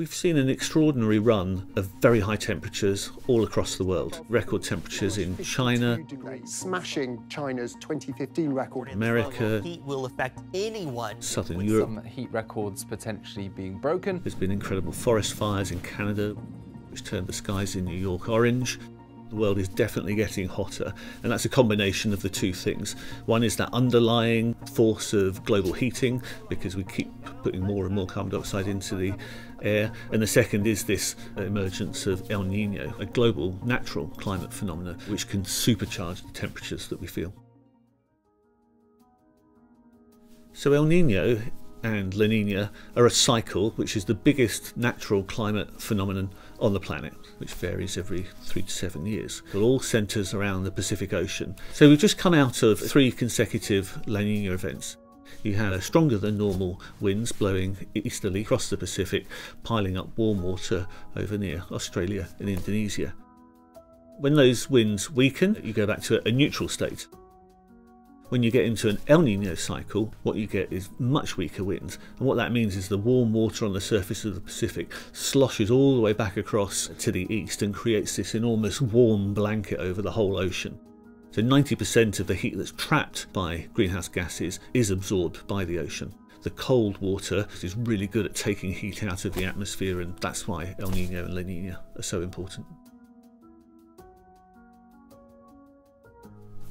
We've seen an extraordinary run of very high temperatures all across the world. Record temperatures in China, smashing China's 2015 record. America, heat will affect anyone. Southern with Europe. some heat records potentially being broken. There's been incredible forest fires in Canada, which turned the skies in New York orange. The world is definitely getting hotter, and that's a combination of the two things. One is that underlying force of global heating, because we keep putting more and more carbon dioxide into the air, and the second is this emergence of El Nino, a global natural climate phenomenon which can supercharge the temperatures that we feel. So, El Nino and La Nina are a cycle which is the biggest natural climate phenomenon on the planet, which varies every three to seven years. It all centres around the Pacific Ocean. So we've just come out of three consecutive La Nina events. You had stronger than normal winds blowing easterly across the Pacific, piling up warm water over near Australia and Indonesia. When those winds weaken, you go back to a neutral state. When you get into an El Nino cycle, what you get is much weaker winds. And what that means is the warm water on the surface of the Pacific sloshes all the way back across to the east and creates this enormous warm blanket over the whole ocean. So 90% of the heat that's trapped by greenhouse gases is absorbed by the ocean. The cold water is really good at taking heat out of the atmosphere, and that's why El Nino and La Nina are so important.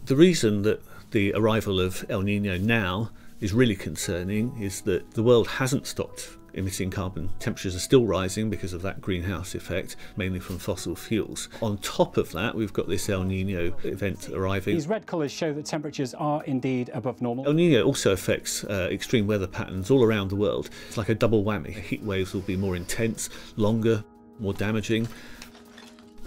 The reason that the arrival of El Nino now is really concerning is that the world hasn't stopped emitting carbon. Temperatures are still rising because of that greenhouse effect, mainly from fossil fuels. On top of that, we've got this El Nino event arriving. These red colours show that temperatures are indeed above normal. El Nino also affects uh, extreme weather patterns all around the world. It's like a double whammy. Heat waves will be more intense, longer, more damaging.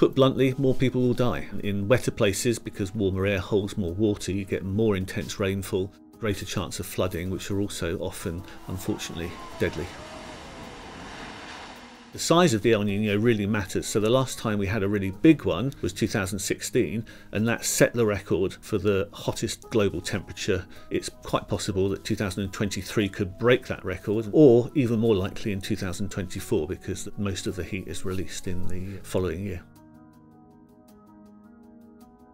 Put bluntly, more people will die. In wetter places, because warmer air holds more water, you get more intense rainfall, greater chance of flooding, which are also often, unfortunately, deadly. The size of the El Nino really matters. So the last time we had a really big one was 2016, and that set the record for the hottest global temperature. It's quite possible that 2023 could break that record, or even more likely in 2024, because most of the heat is released in the following year.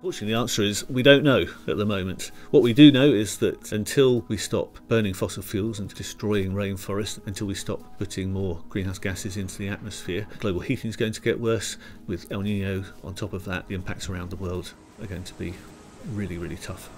Fortunately, the answer is we don't know at the moment. What we do know is that until we stop burning fossil fuels and destroying rainforests, until we stop putting more greenhouse gases into the atmosphere, global heating is going to get worse. With El Nino on top of that, the impacts around the world are going to be really, really tough.